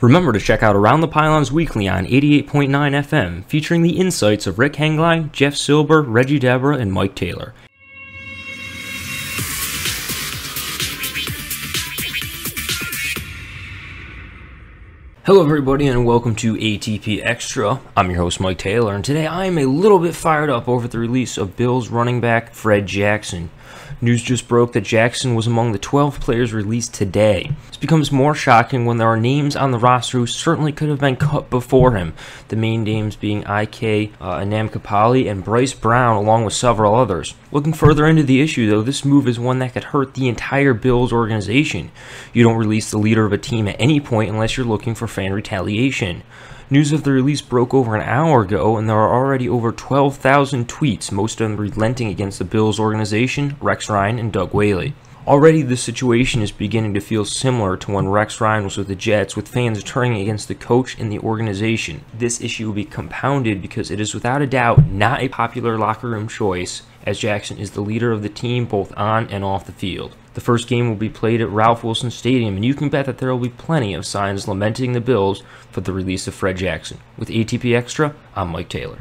Remember to check out Around the Pylons weekly on 88.9 FM, featuring the insights of Rick Hengline, Jeff Silber, Reggie Deborah, and Mike Taylor. Hello, everybody, and welcome to ATP Extra. I'm your host, Mike Taylor, and today I am a little bit fired up over the release of Bills running back Fred Jackson. News just broke that Jackson was among the 12 players released today. This becomes more shocking when there are names on the roster who certainly could have been cut before him, the main names being IK uh, Enemkpali and Bryce Brown, along with several others. Looking further into the issue, though, this move is one that could hurt the entire Bills organization. You don't release the leader of a team at any point unless you're looking for fan retaliation. News of the release broke over an hour ago, and there are already over 12,000 tweets, most of them relenting against the Bills organization, Rex Ryan, and Doug Whaley. Already, the situation is beginning to feel similar to when Rex Ryan was with the Jets, with fans turning against the coach and the organization. This issue will be compounded because it is without a doubt not a popular locker room choice, as Jackson is the leader of the team both on and off the field. The first game will be played at Ralph Wilson Stadium, and you can bet that there will be plenty of signs lamenting the Bills for the release of Fred Jackson. With ATP Extra, I'm Mike Taylor.